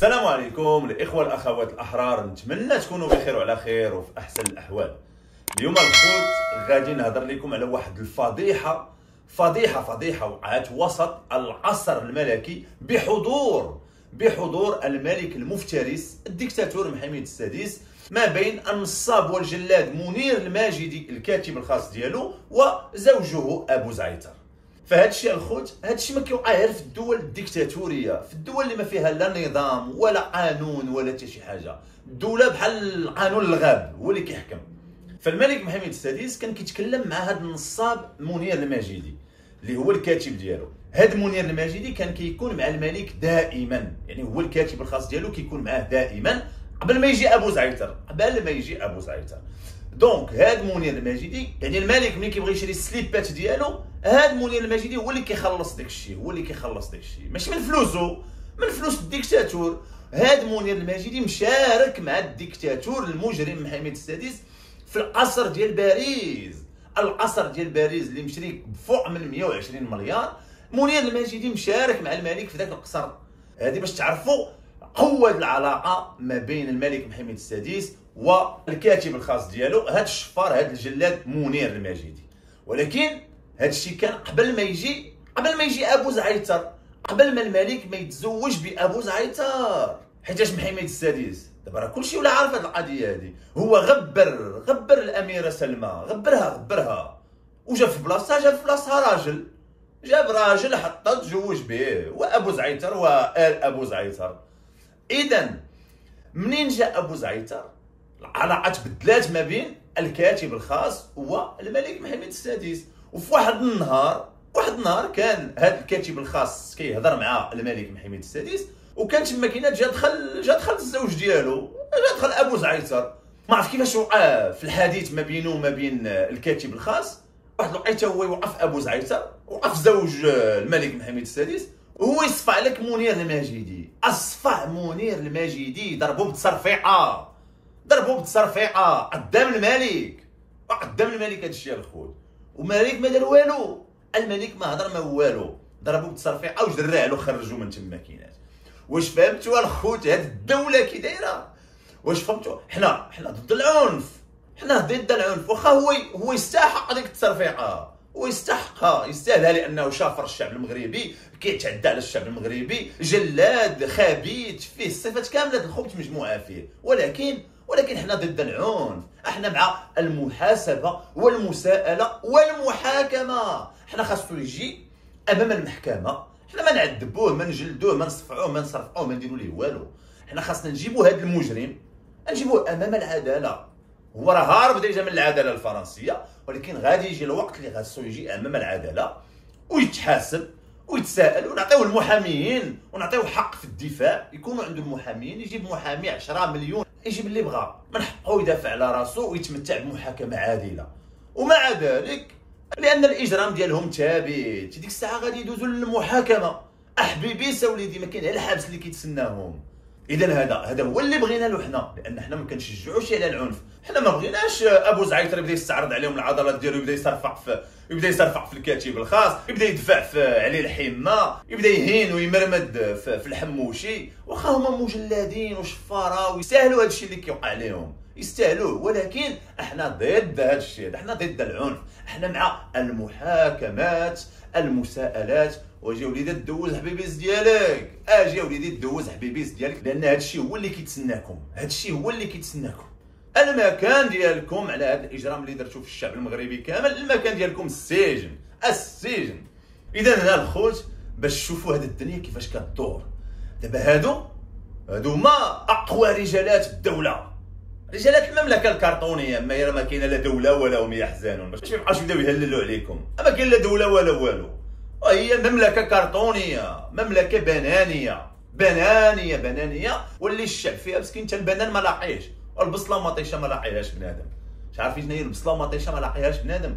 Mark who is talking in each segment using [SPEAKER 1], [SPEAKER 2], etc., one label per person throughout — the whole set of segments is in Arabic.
[SPEAKER 1] السلام عليكم الاخوه الأخوات الأحرار. نتمنى تكونوا بخير وعلى خير وفي أحسن الأحوال. اليوم الخوت غادي نهضر لكم على واحد الفضيحة فضيحة فضيحة وقعت وسط العصر الملكي بحضور بحضور الملك المفترس الدكتاتور محمد السادس ما بين النصاب والجلاد منير الماجدي الكاتب الخاص ديالو وزوجه أبو زعيتر. فهاد الشيء الخوت هاد الشيء ما كيوقع غير في الدول الديكتاتورية في الدول اللي ما فيها لا نظام ولا قانون ولا حتى شي حاجة. الدولة بحال قانون الغاب هو اللي كيحكم. فالملك محمد السادس كان كيتكلم مع هاد النصاب منير الماجدي اللي هو الكاتب ديالو. هاد منير الماجدي كان كيكون مع الملك دائما يعني هو الكاتب الخاص ديالو كيكون معاه دائما قبل ما يجي أبو زعيتر قبل ما يجي أبو زعيتر. donc هاد منير الماجدي يعني الملك ملي كيبغي يشري السليبات ديالو هاد منير الماجدي هو اللي كيخلص داك الشيء هو اللي كيخلص داك الشيء. ماشي من فلوسه من فلوس الديكتاتور. هاد منير الماجدي مشارك مع الديكتاتور المجرم محمد السادس في القصر ديال باريس. القصر ديال باريس اللي مشري بفوق من 120 مليار. منير الماجدي مشارك مع الملك في ذاك القصر. هذه باش تعرفوا قوة العلاقة ما بين الملك محمد السادس والكاتب الخاص ديالو هاد الشفار هاد الجلاد منير الماجدي. ولكن هاد الشيء كان قبل ما يجي قبل ما يجي أبو زعيتر قبل ما الملك ما يتزوج بأبو زعيتر. حيتاش محمد السادس؟ دابا راه كلشي ولا عارف هاد القضية هادي. هو غبر غبر الأميرة سلمى غبرها غبرها. وجا في بلاصتها جا في بلاصتها راجل. جاب راجل حطه تزوج به وأبو زعيتر وآل أبو زعيتر. اذا منين جاء أبو زعيتر؟ العلاقه تبدلات ما بين الكاتب الخاص والملك محمد السادس. وفي واحد النهار واحد النهار كان هذا الكاتب الخاص كيهضر مع الملك محمد السادس وكان تما كاين جا دخل جا دخل الزوج ديالو جا دخل أبو زعيتر. ما عرف كيفاش وقع في الحديث ما بينه وما بين الكاتب الخاص. واحد الوقيته هو يوقف أبو زعيتر وقف زوج الملك محمد السادس وهو يصفع لك منير الماجدي أصفع منير الماجدي ضربوه بتصرفيعه ضربوه بتصرفيعه قدام الملك. قدام الملك هذا الشيء الخوت. ومالك ما دار والو. الملك ما هضر ما والو. ضربوه بتصرفيعه له خرجوه من تما كينات واش فهمتوا الخوت؟ هاد الدولة كي دايرة. واش فهمتوا؟ حنا حنا ضد العنف. حنا ضد العنف. واخا هو هو يستحق هذيك التصرفيعه ويستحقها يستاهلها لأنه شافر الشعب المغربي. كيتعدى على الشعب المغربي. جلاد خبيث فيه الصفات كاملة الخبث مجموعة فيه. ولكن ولكن إحنا ضد العنف. إحنا مع المحاسبة والمساءلة والمحاكمة. إحنا خاصو يجي أمام المحكمة. إحنا ما نعذبوه ما نجلدوه ما نصفعوه ما نصرفعوه ما نديرو ليه والو. إحنا خاصنا نجيبو هذا المجرم. نجيبوه أمام العدالة. هو راه هارب déjà من العدالة الفرنسية ولكن غادي يجي الوقت اللي خاصو يجي أمام العدالة ويتحاسب ويتساءل ونعطيوه المحاميين ونعطيوه حق في الدفاع. يكونوا عنده المحاميين يجيب محامي 10 مليون. يجيب اللي بغى من حقه يدافع على راسه ويتمتع بمحاكمة عادلة. ومع ذلك لأن الإجرام ديالهم ثابت. ديك الساعة غادي يدوزوا للمحاكمة. احبيبيس وليدي ما كاين الحبس اللي كيتسناهم. إذا هذا هذا هو اللي بغينا له حنا لأن حنا ما كنشجعوش على العنف. حنا ما بغيناش أبو زعيتر يبدأ يستعرض عليهم العضلات ديالو يبدأ يصرفع في يبدأ يصرفع في الكاتب الخاص يبدأ يدفع في عليه الحمه يبدأ يهين ويمرمد في, الحموشي. واخا هما مجلدين وشفارة ويستاهلوا هذا الشيء اللي كيوقع لهم يستاهلوه ولكن أحنا ضد هذا الشيء أحنا ضد العنف. أحنا مع المحاكمات المساءلات واجي وليدي دوز حبيبيس ديالك. أجي وليدي دوز حبيبيس ديالك لأن هذا الشيء هو اللي كيتسناكم. هذا الشيء هو اللي كيتسناكم. المكان ديالكم على هذا الإجرام اللي درتو في الشعب المغربي كامل المكان ديالكم السجن السجن. اذا هنا الخوت باش تشوفوا هذه الدنيا كيفاش كتدور دابا هادو هادو ما أقوى رجالات الدولة. رجالات المملكة الكرتونيه ما ما كاينة لا دولة ولا هم يحزنون. باش ما يبقاوش يبداو يهللوا عليكم. ما كاين لا دولة ولا والو. وهي مملكة كرتونية مملكة بنانية. بنانية بنانية. واللي الشعب فيها مسكين حتى البنان ما لاقيش والبصله ومطيشه ما لاقيهاش بنادم. مش عارفين شنو هي البصله ومطيشه ما لاقيهاش بنادم.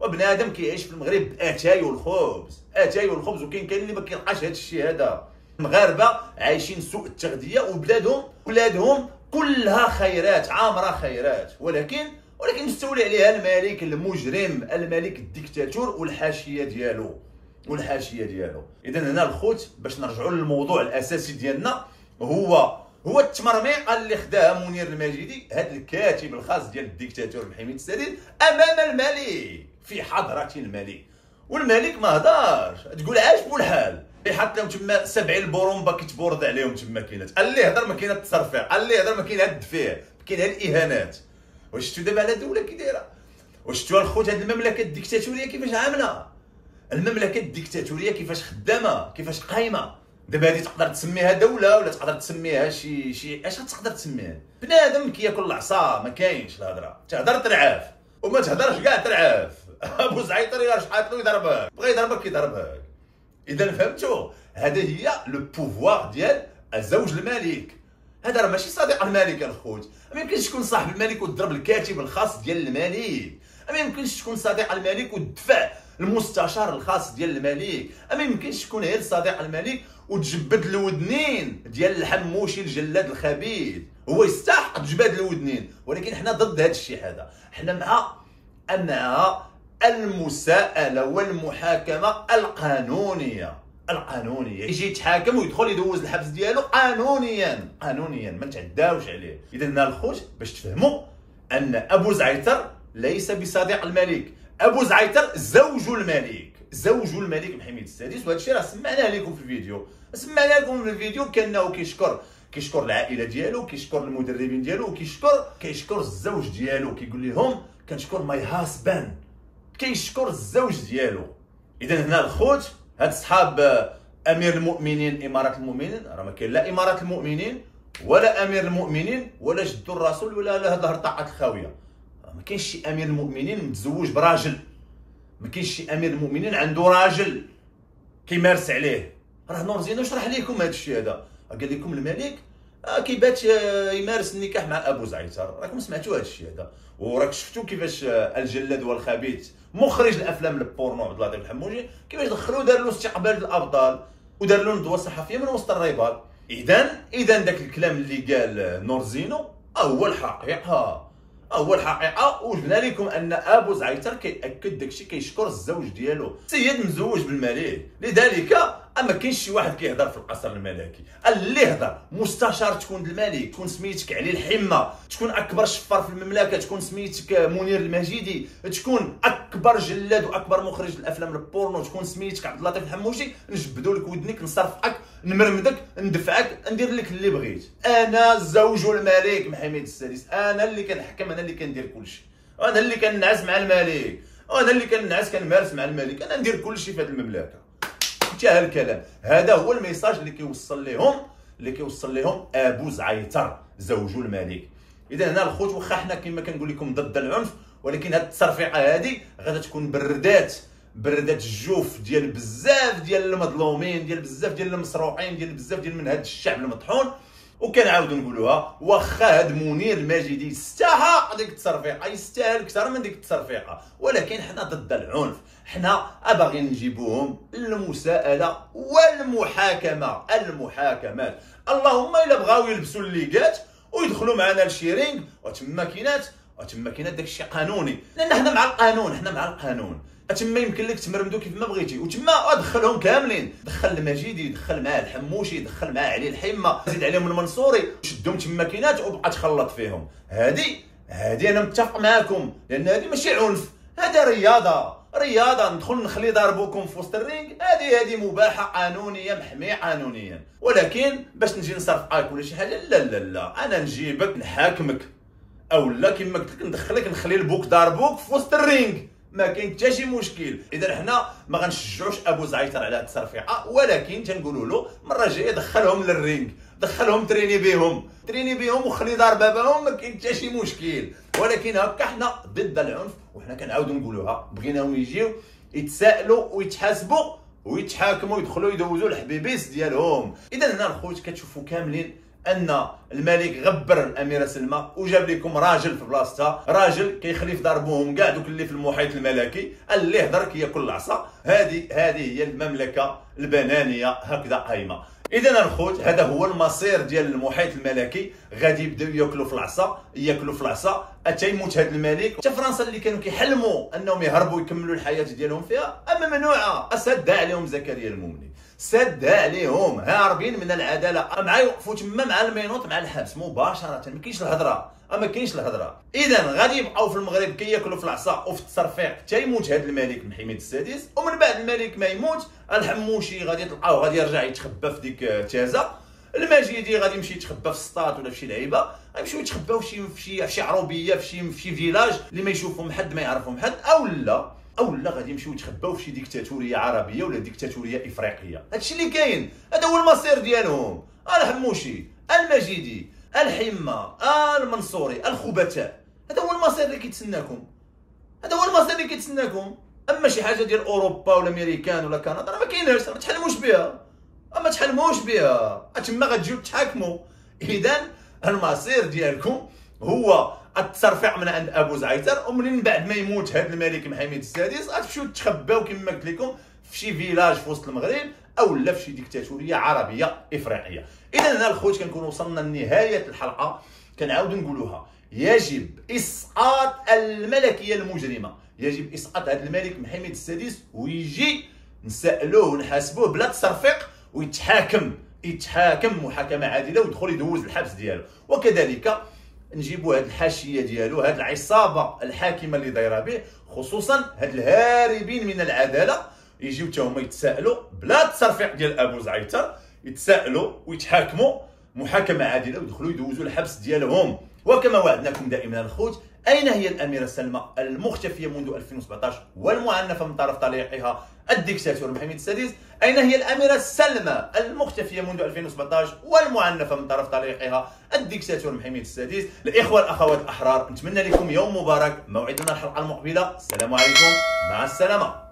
[SPEAKER 1] وبنادم كيعيش في المغرب أتاي والخبز. أتاي والخبز وكاين كاين اللي ما كيلقاش هذا الشيء هذا. المغاربة عايشين سوء التغذية وبلادهم بلادهم كلها خيرات عامرة خيرات. ولكن ولكن مستولي عليها الملك المجرم الملك الديكتاتور والحاشية ديالو. والحاشية ديالو. اذا هنا الخوت باش نرجعوا للموضوع الأساسي ديالنا هو هو التمرميقه اللي خداها منير الماجدي هذا الكاتب الخاص ديال الديكتاتور محمد السادس أمام الملك في حضرة الملك. والملك ما هضرش تقول عاجبو الحال يحط لهم تما 70 البرومبا كتبورد عليهم تما كاينات. قال لي هضر ما كاين التصرفيع. قال لي هضر ما كاين الدفيع. كاين الإهانات. واش شفتوا دابا على دولة كي دايرة؟ واش شفتوا الخوت هاد المملكة الديكتاتورية كيفاش عاملة؟ المملكة الديكتاتورية كيفاش خدامة كيفاش قايمة. دابا هادي تقدر تسميها دولة ولا تقدر تسميها شي شي اش تقدر تسميها. بنادم كياكل العصا ما كاينش الهضرة. تهضر ترعاف. وما تهضرش كاع ترعاف. أبو زعيطر الا شحات له يضربك بغى يضربك يضربك إذا فهمتوا هذا هي لو بوفوار ديال الزوج الملك. هذا راه ماشي صديق الملك الخوت. ما يمكنش تكون صاحب الملك وتضرب الكاتب الخاص ديال الملك. ما يمكنش تكون صديق الملك وتدفع المستشار الخاص ديال الملك. ما يمكنش تكون غير صديق الملك وتجبد الودنين ديال الحموشي الجلاد الخبيث. هو يستحق تجبد الودنين. ولكن حنا ضد هذا الشيء هذا. حنا مع مع المساءلة والمحاكمة القانونية. القانونية. يجي يتحاكم ويدخل يدوز الحبس ديالو قانونيا. قانونيا. ما نتعداوش عليه. اذا الخوت باش تفهموا أن أبو زعيتر ليس بصديق الملك. أبو زعيتر زوج الملك زوج الملك محمد السادس. وهذا الشيء راه سمعناه لكم في الفيديو. سمعنا لكم في الفيديو كأنه كيشكر كيشكر العائلة ديالو كيشكر المدربين ديالو وكيشكر كيشكر الزوج ديالو. كيقول لهم كنشكر my husband كيشكر الزوج ديالو. اذا هنا الخوت هاد صحاب أمير المؤمنين إمارة المؤمنين. راه ما كاين لا إمارة المؤمنين ولا أمير المؤمنين ولا جد الرسول ولا لا ظهر طاعه الخاوية. ما كاينش شي أمير المؤمنين متزوج براجل. ما كاينش شي أمير المؤمنين عنده راجل كيمارس عليه. راه نور زينو شرح لكم هذا الشيء هذا؟ قال لكم الملك آه كيبات آه، يمارس النكاح مع أبو زعيتر. راكم سمعتوا هذا الشيء هذا؟ وراك شفتوا كيفاش آه، الجلاد والخبيث مخرج الأفلام البورنو عبد اللطيف الحموشي كيفاش دخلوا دار له استقبال الأبطال ودار له ندوة صحفية من وسط الرباط. اذا اذا داك الكلام اللي قال نور زينو هو الحقيقة. هو الحقيقة وجبنا لكم أن أبو زعيتر كيأكد داكشي كيشكر الزوج ديالو. سيد مزوج بالملك لذلك أما كاينش شي واحد كيهضر في القصر الملكي. اللي هضر مستشار تكون الملك تكون سميتك علي الهمة تكون أكبر شفار في المملكة تكون سميتك منير المجيدي تكون أكبر جلاد وأكبر مخرج الأفلام البورنو تكون سميتك عبد اللطيف الحموشي نجبدوا لك ودنيك نصرفقك نمرمدك ندفعك ندير لك اللي بغيت. أنا زوج الملك محمد السادس. أنا اللي كنحكم أنا اللي كندير كلشي. أنا اللي كنعس مع الملك. أنا اللي كنعس كنمارس مع الملك. أنا ندير كلشي في هذه المملكة. انتهى الكلام. هذا هو الميساج اللي كيوصل لهم اللي كيوصل لهم أبو زعيتر زوج الملك. إذا هنا الخوت واخا حنا كما كنقول لكم ضد العنف ولكن هذه التصرفيقه هذه غادا تكون بردات. بردات الجوف ديال بزاف ديال المظلومين ديال بزاف ديال المسروقين ديال بزاف ديال من هذا الشعب المطحون. وكنعاودوا نقولوها واخا هاد منير الماجدي يستحق ديك التصرفيقه يستاهل أكثر من ديك التصرفيقة. ولكن حنا ضد العنف. حنا باغيين نجيبوهم المساءله والمحاكمة. المحاكمات. اللهم إلا بغاو يلبسوا الليغات ويدخلوا معنا لشيرينغ وتما كاينات وتما كاينات داكشي قانوني. لأن حنا مع القانون حنا مع القانون. تما يمكن لك تمرمدو كيف ما بغيتي وتما دخلهم كاملين. دخل المجيدي دخل معاه الحموشي دخل معاه علي الحمه زيد عليهم المنصوري شدهم تما كينات وبقى تخلط فيهم. هادي هادي أنا متفق معاكم لأن هادي ماشي عنف هذا رياضة. رياضة ندخل نخلي ضربوكم في وسط الرينغ هذه هذه مباحة قانونية محمية قانونيا ولكن باش نجي نصرفقك ولا شي حاجة لا لا لا. أنا نجيبك نحاكمك. أو لا كما قلت لك ندخلك نخلي البوك ضربوك في وسط الرينغ ما كاين حتى شي مشكل. إذا حنا ما غنشجعوش أبو زعيتر على هذه ولكن تنقولوا له المره الجايه دخلهم للرينغ دخلهم تريني بهم تريني بهم وخلي ضربه بهم ما كاين حتى شي مشكل. ولكن هكا حنا ضد العنف وحنا كنعاودوا نقولوها. بغيناهم يجيو يتسائلوا ويتحاسبوا ويتحاكموا ويدخلوا يدوزوا الحبيبيس ديالهم. إذا هنا الخوت كتشوفوا كاملين أن الملك غبر الاميره سلمى وجاب لكم راجل في بلاصتها. راجل كيخلي في دار بوهم كاع دوك اللي في المحيط الملكي اللي هضر كياكل العصا. هذه هذه هي المملكة البنانية هكذا قايمه اذا الخوت هذا هو المصير ديال المحيط الملكي. غادي يبداو ياكلوا في العصا ياكلوا في العصا. حتى يموت هذا الملك. حتى فرنسا اللي كانوا كيحلموا أنهم يهربوا يكملوا الحياة ديالهم فيها اما ممنوعه أسد عليهم زكريا المؤمن سدها عليهم هاربين من العدالة. معايا يوقفوا تما مع المينوط مع الحبس. مباشرة ما كاينش الهضرة. ما كاينش الهضرة. اذا غادي يبقاو في المغرب كياكلوا في العصا وفي التصرفيق حتى يموت هذا الملك بن حميد السادس. ومن بعد الملك ما يموت الحموشي غادي تلقاو غادي يرجع يتخبى في ديك تازا المجيدي غادي يمشي يتخبى في السطات ولا في شي لعيبة. غيمشيو يتخباو في شي في شي عروبية في شي في شي فيلاج. اللي ما يشوفهم حد ما يعرفهم حد. أو لا. أو لا غادي يمشيو يتخباو في شي ديكتاتورية عربية ولا ديكتاتورية إفريقية. هادشي اللي كاين. هذا هو المصير ديالهم. الحموشي المجيدي الحمه المنصوري الخبثاء. هذا هو المصير اللي كيتسناكم. هذا هو المصير اللي كيتسناكم. أما شي حاجة ديال أوروبا ولا أمريكان ولا كندا راه ما كايناش ما تحلموش بها. ما تحلموش بها. تما غتجيو تحاكموا. اذا المصير ديالكم هو التصرفيع من عند أبو زعيتر ومن بعد ما يموت هذا الملك محمد السادس غتمشيو تخباو كما قلت لكم في شي فيلاج في وسط المغرب أو لا في شي ديكتاتورية عربية إفريقية. اذا هنا الخوت كنكون وصلنا لنهاية الحلقة. كنعاود نقولوها. يجب إسقاط الملكية المجرمة. يجب إسقاط هذا الملك محمد السادس ويجي نسألوه ونحاسبوه بلا تصرفيق ويتحاكم. يتحاكم محاكمة عادلة ويدخل يدوز الحبس ديالو. وكذلك نجيبوا هذه الحاشية ديالو هذه العصابة الحاكمة اللي دايرة به خصوصا هاد الهاربين من العدالة. يجيو حتى هما يتسائلوا بلا تصرفيق ديال أبو زعيتر يتسائلوا ويتحاكموا محاكمة عادلة ويدخلوا يدوزوا الحبس ديالهم. وكما وعدناكم دائما الخوت أين هي الأميرة سلمى المختفية منذ 2017 والمعنفة من طرف طليقها الدكتاتور محمد السادس أين هي الأميرة سلمى المختفية منذ 2017 والمعنفة من طرف طليقها الدكتاتور محمد السادس؟ الإخوة الأخوات الأحرار نتمنى لكم يوم مبارك موعدنا الحلقة المقبلة. السلام عليكم مع السلامة.